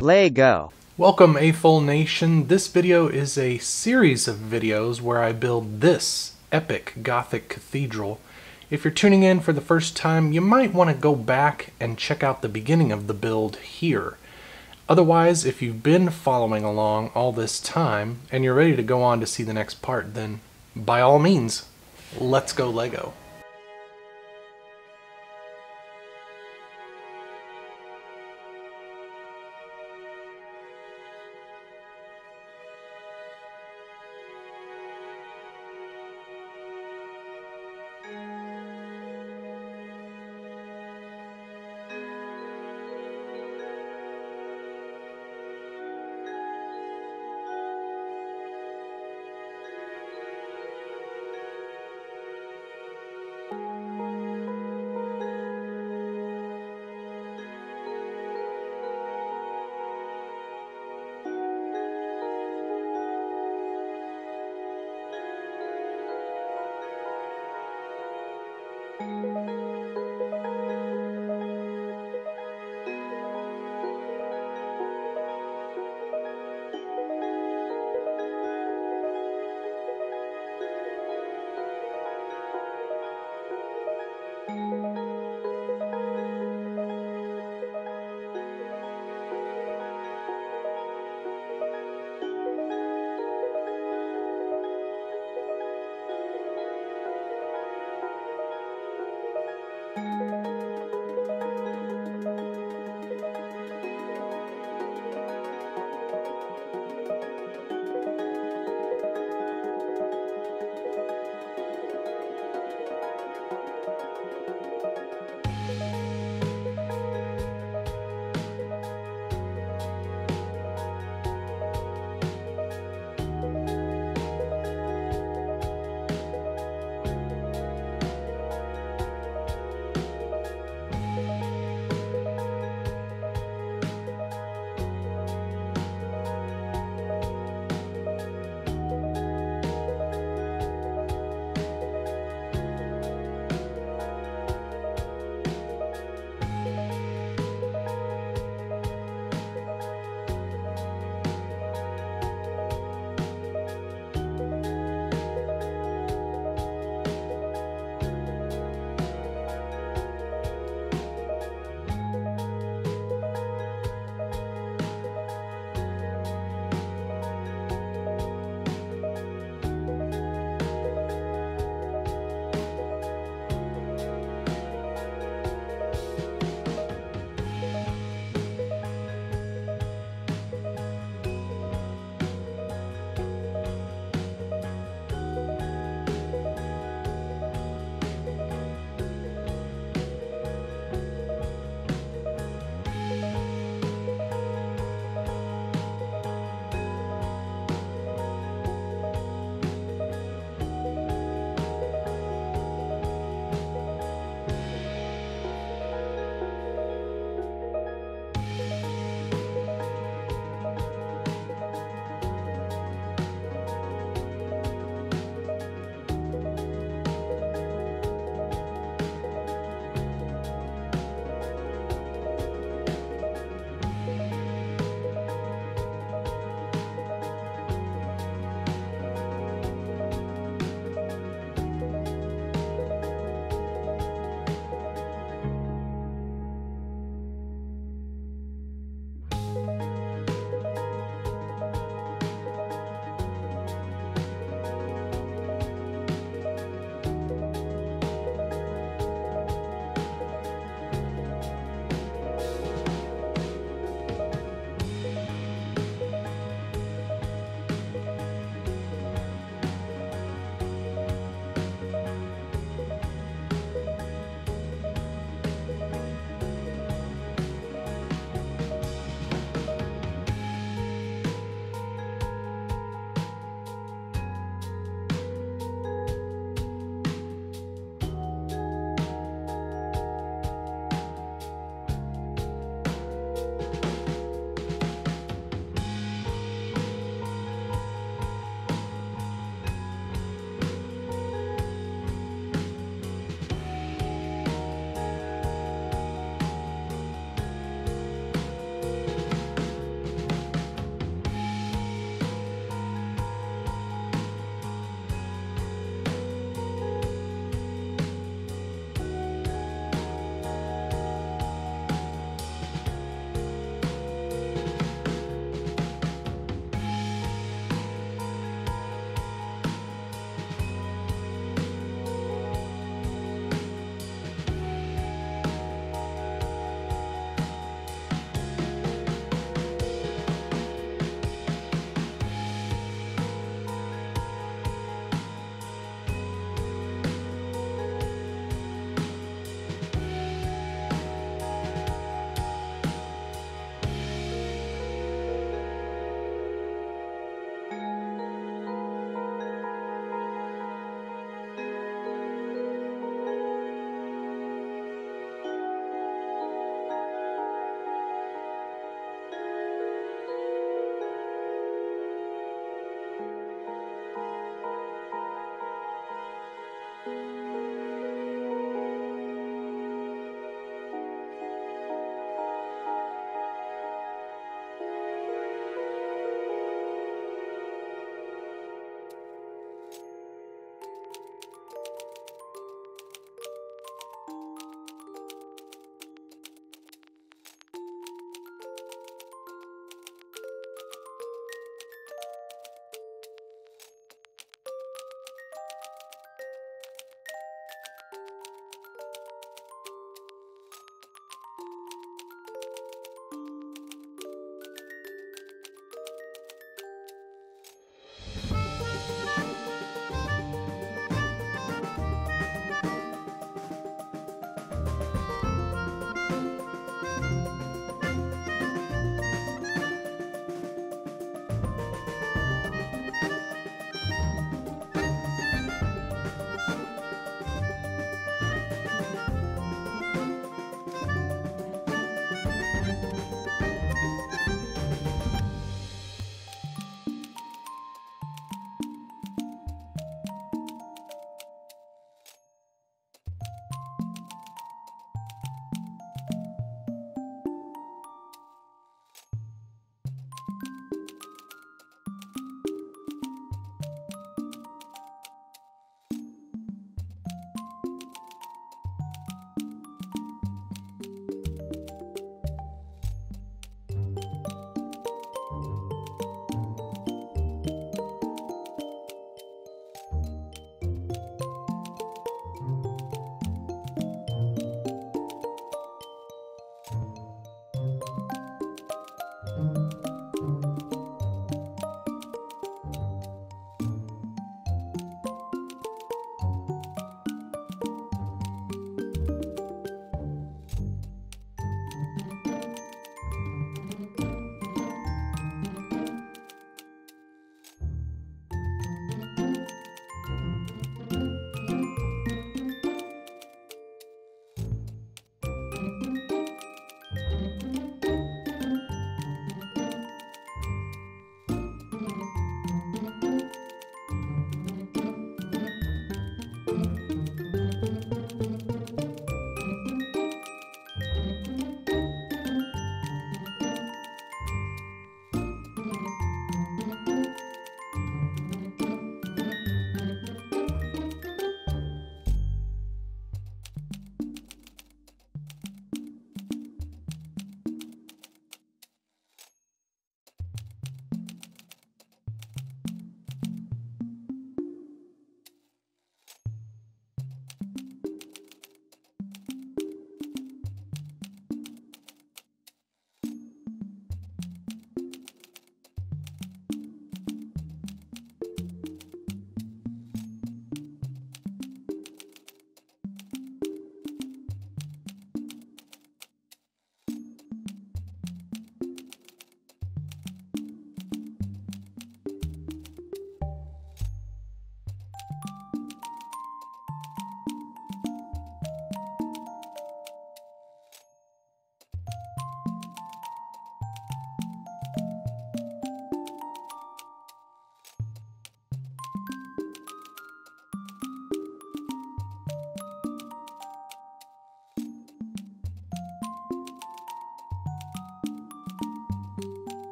Lego. Welcome AFOL Nation. This video is a series of videos where I build this epic Gothic cathedral. If you're tuning in for the first time, you might want to go back and check out the beginning of the build here. Otherwise, if you've been following along all this time and you're ready to go on to see the next part, then by all means, let's go Lego.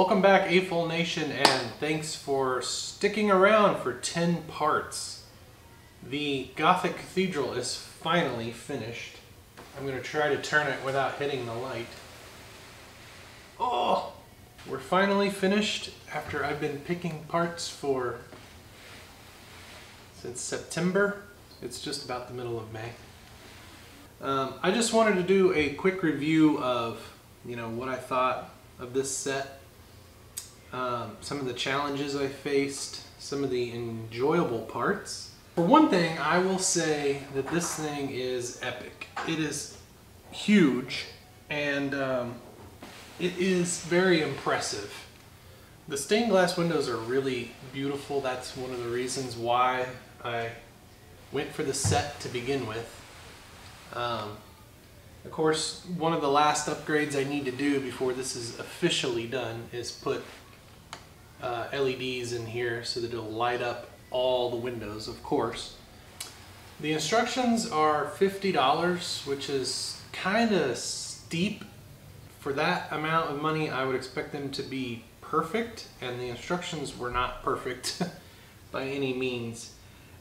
Welcome back, AFOL Nation, and thanks for sticking around for 10 parts. The Gothic Cathedral is finally finished. I'm going to try to turn it without hitting the light. Oh! We're finally finished after I've been picking parts for since September. It's just about the middle of May. Um, I just wanted to do a quick review of, you know, what I thought of this set, um, some of the challenges I faced, some of the enjoyable parts. For one thing, I will say that this thing is epic. It is huge and um, it is very impressive. The stained glass windows are really beautiful. That's one of the reasons why I went for the set to begin with. Um, of course, one of the last upgrades I need to do before this is officially done is put uh, LEDs in here so that it'll light up all the windows, of course. The instructions are $50, which is kind of steep. For that amount of money, I would expect them to be perfect, and the instructions were not perfect by any means.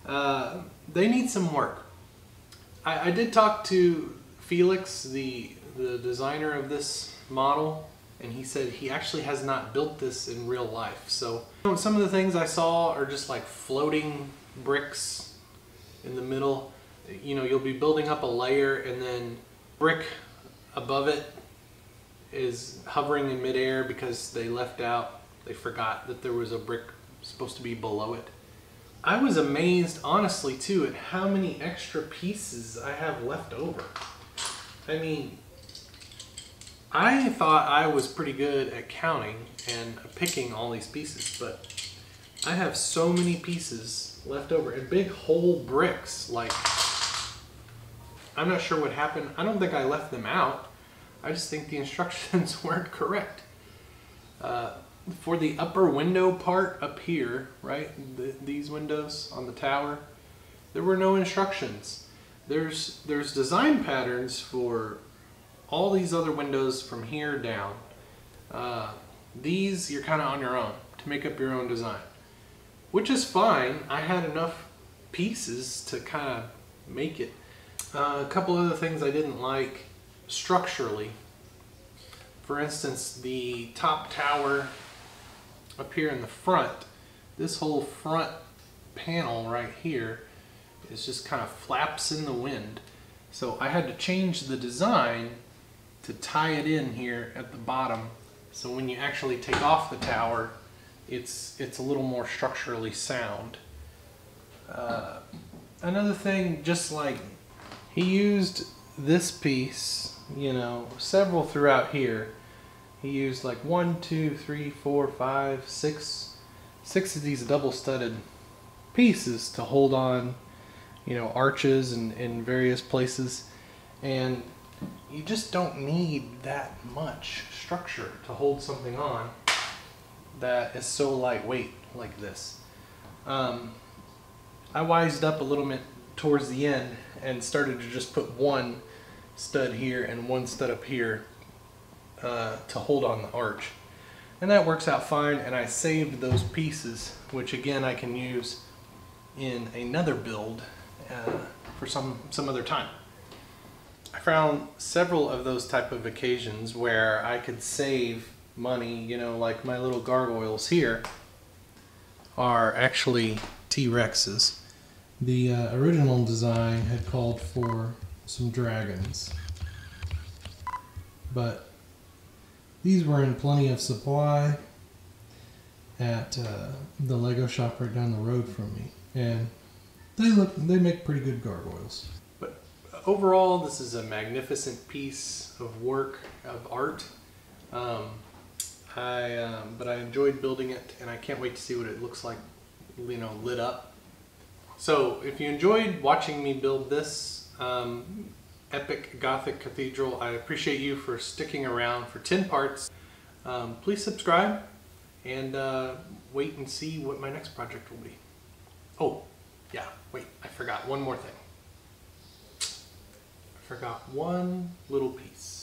Uh, they need some work. I, I did talk to Felix, the, the designer of this model, and he said he actually has not built this in real life. So some of the things I saw are just like floating bricks in the middle. You know, you'll be building up a layer and then brick above it is hovering in midair because they left out, they forgot that there was a brick supposed to be below it. I was amazed, honestly, too, at how many extra pieces I have left over. I mean, I thought I was pretty good at counting and picking all these pieces, but I have so many pieces left over and big whole bricks. Like, I'm not sure what happened. I don't think I left them out. I just think the instructions weren't correct. Uh, for the upper window part up here, right, the, these windows on the tower, there were no instructions. There's, there's design patterns for all these other windows from here down. Uh, these, you're kind of on your own to make up your own design, which is fine. I had enough pieces to kind of make it. Uh, a couple other things I didn't like structurally. For instance, the top tower up here in the front, this whole front panel right here is just kind of flaps in the wind. So I had to change the design to tie it in here at the bottom. So when you actually take off the tower, it's, it's a little more structurally sound. Uh, another thing, just like he used this piece, you know, several throughout here, he used like one, two, three, four, five, six, six of these double studded pieces to hold on, you know, arches and in various places. And you just don't need that much structure to hold something on that is so lightweight like this. Um, I wised up a little bit towards the end and started to just put one stud here and one stud up here uh, to hold on the arch. And that works out fine and I saved those pieces which again I can use in another build uh, for some, some other time. I found several of those type of occasions where I could save money, you know, like my little gargoyles here are actually T-Rexes. The uh, original design had called for some dragons, but these were in plenty of supply at uh, the Lego shop right down the road from me, and they look they make pretty good gargoyles. Overall, this is a magnificent piece of work of art. Um, I um, but I enjoyed building it, and I can't wait to see what it looks like, you know, lit up. So if you enjoyed watching me build this, um, epic Gothic cathedral. I appreciate you for sticking around for 10 parts. Um, please subscribe and uh, wait and see what my next project will be. Oh, yeah, wait, I forgot one more thing. Forgot one little piece.